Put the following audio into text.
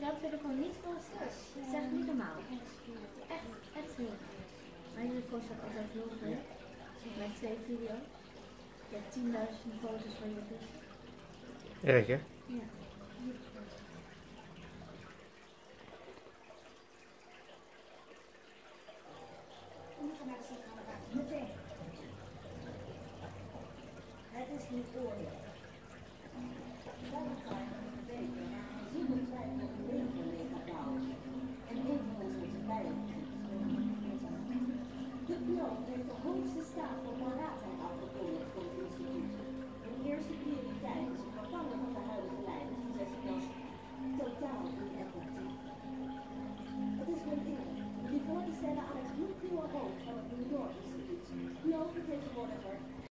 dat je moet gewoon niet voorstel. Dat is echt niet normaal. Echt, echt niet. Mijn telefoon staat altijd heel veel. Met twee video's. Je hebt 10.000 foto's van je dus. Erg hè? Ja. Het is niet oorlog. Vandaag werd de hoogste staat van paraatheid afgekomen van het instituut. De eerste prioriteit is het vervangen van de huidige leiders die zes klas totaal ineffectief. Het is wel eerlijk, die voor te stellen aan het nucleaire hoofd van het New York